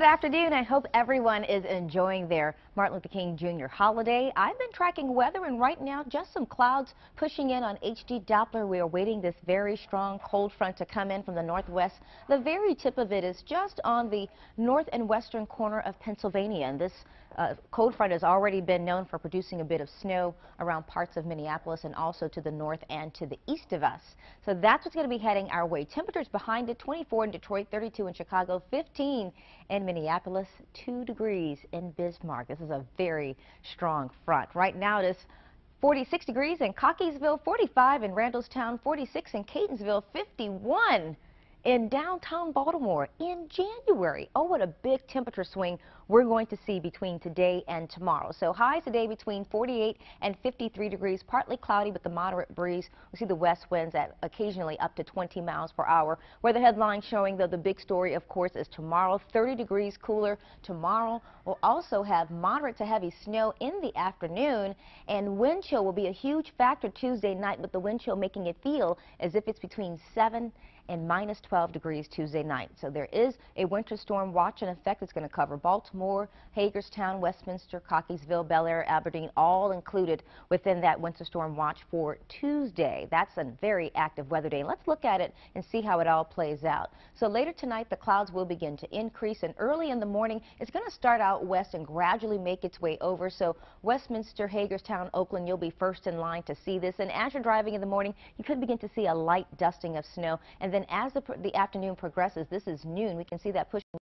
Good afternoon. I hope everyone is enjoying their Martin Luther King Jr. holiday. I've been tracking weather and right now just some clouds pushing in on HD Doppler. We are waiting this very strong cold front to come in from the northwest. The very tip of it is just on the north and western corner of Pennsylvania. And this uh, cold front has already been known for producing a bit of snow around parts of Minneapolis and also to the north and to the east of us. So that's what's going to be heading our way. Temperatures behind it 24 in Detroit, 32 in Chicago, 15 in Minneapolis, 2 degrees in Bismarck. This is a very strong front. Right now it is 46 degrees in Cockeysville, 45 in Randallstown, 46 in Catonsville, 51 in downtown Baltimore in January. Oh, what a big temperature swing we're going to see between today and tomorrow. So highs today between 48 and 53 degrees, partly cloudy with the moderate breeze. We see the west winds at occasionally up to 20 miles per hour. Weather headline showing, though, the big story, of course, is tomorrow, 30 degrees cooler. Tomorrow we'll also have moderate to heavy snow in the afternoon, and wind chill will be a huge factor Tuesday night, with the wind chill making it feel as if it's between 7 and minus 12 degrees Tuesday night. So there is a winter storm watch in effect. It's going to cover Baltimore, Hagerstown, Westminster, Cockeysville, Bel Air, Aberdeen, all included within that winter storm watch for Tuesday. That's a very active weather day. Let's look at it and see how it all plays out. So later tonight, the clouds will begin to increase, and early in the morning, it's going to start out west and gradually make its way over. So Westminster, Hagerstown, Oakland, you'll be first in line to see this. And as you're driving in the morning, you could begin to see a light dusting of snow, and then as the, the afternoon progresses, this is noon, we can see that pushing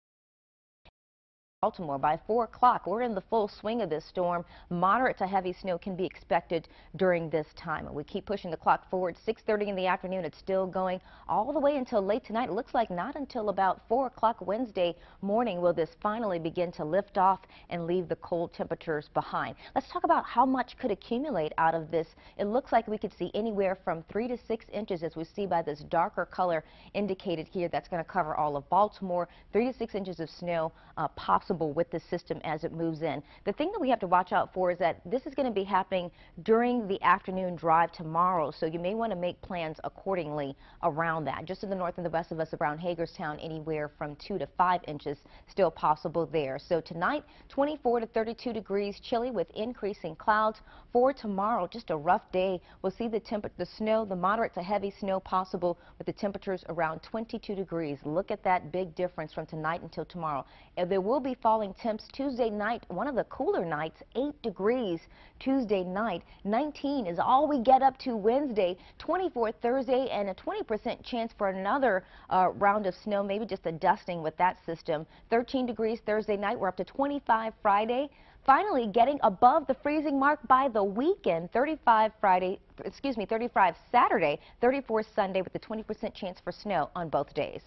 Baltimore by 4 o'clock. We're in the full swing of this storm. Moderate to heavy snow can be expected during this time. We keep pushing the clock forward. 6.30 in the afternoon, it's still going all the way until late tonight. It looks like not until about 4 o'clock Wednesday morning will this finally begin to lift off and leave the cold temperatures behind. Let's talk about how much could accumulate out of this. It looks like we could see anywhere from 3 to 6 inches as we see by this darker color indicated here. That's going to cover all of Baltimore. 3 to 6 inches of snow uh, possible possible with the system as it moves in. The thing that we have to watch out for is that this is going to be happening during the afternoon drive tomorrow, so you may want to make plans accordingly around that. Just to the north and the west of us around Hagerstown, anywhere from 2 to 5 inches still possible there. So tonight, 24 to 32 degrees, chilly with increasing clouds. For tomorrow, just a rough day. We'll see the, the snow, the moderate to heavy snow possible with the temperatures around 22 degrees. Look at that big difference from tonight until tomorrow. And there will be falling temps Tuesday night, one of the cooler nights, 8 degrees Tuesday night. 19 is all we get up to Wednesday, 24 Thursday, and a 20% chance for another uh, round of snow, maybe just a dusting with that system. 13 degrees Thursday night. We're up to 25 Friday. Finally, getting above the freezing mark by the weekend. 35 Friday, excuse me, 35 Saturday, 34 Sunday with a 20% chance for snow on both days.